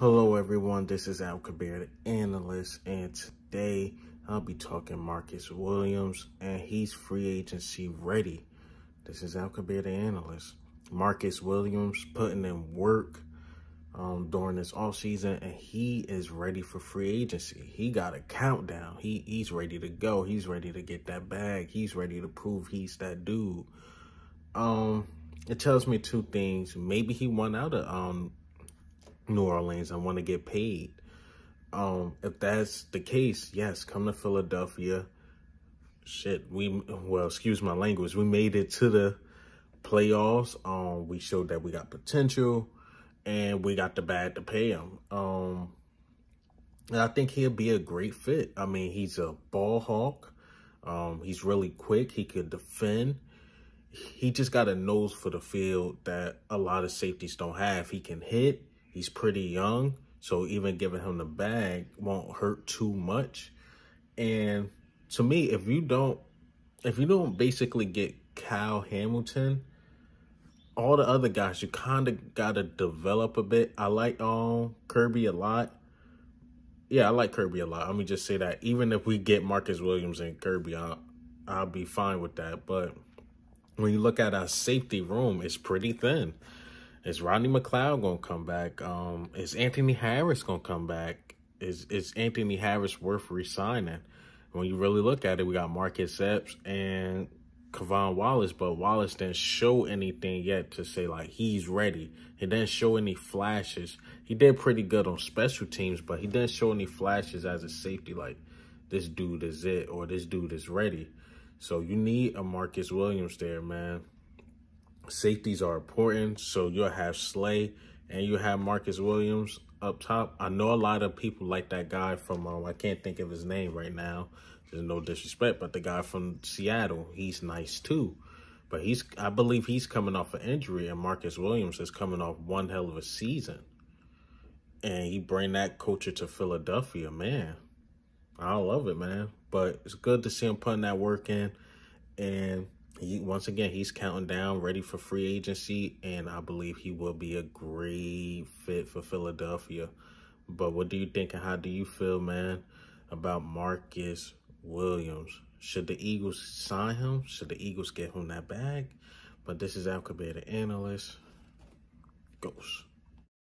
Hello everyone, this is Alkabeer, the analyst, and today I'll be talking Marcus Williams, and he's free agency ready. This is Alkabeer, the analyst. Marcus Williams putting in work um, during this off season, and he is ready for free agency. He got a countdown. He he's ready to go. He's ready to get that bag. He's ready to prove he's that dude. Um, it tells me two things. Maybe he won out of um New Orleans I want to get paid. Um, if that's the case, yes, come to Philadelphia. Shit, we well, excuse my language. We made it to the playoffs. Um, we showed that we got potential, and we got the bag to pay him. Um, and I think he'll be a great fit. I mean, he's a ball hawk. Um, he's really quick. He could defend. He just got a nose for the field that a lot of safeties don't have. He can hit. He's pretty young, so even giving him the bag won't hurt too much. And to me, if you don't, if you don't basically get Kyle Hamilton, all the other guys you kind of gotta develop a bit. I like um Kerby a lot. Yeah, I like Kerby a lot. Let me just say that even if we get Marcus Williams and Kerby, I'll, I'll be fine with that. But when you look at our safety room, it's pretty thin. Is Rodney McLeod gonna come back? Um, is Anthony Harris gonna come back? Is is Anthony Harris worth resigning? When you really look at it, we got Marcus Epps and K'Von Wallace, but Wallace didn't show anything yet to say like he's ready. He didn't show any flashes. He did pretty good on special teams, but he didn't show any flashes as a safety like this dude is it or this dude is ready. So you need a Marcus Williams there, man safeties are important. So you'll have Slay and you have Marcus Williams up top. I know a lot of people like that guy from, um, I can't think of his name right now. There's no disrespect, but the guy from Seattle, he's nice too. But he's, I believe he's coming off an injury and Marcus Williams is coming off one hell of a season. And he bring that culture to Philadelphia, man. I love it, man. But it's good to see him putting that work in. And once again he's counting down, ready for free agency, and I believe he will be a great fit for Philadelphia. But what do you think and how do you feel, man, about Marcus Williams? Should the Eagles sign him? Should the Eagles get him that bag? But this is Alkabeer, the analyst. Goes.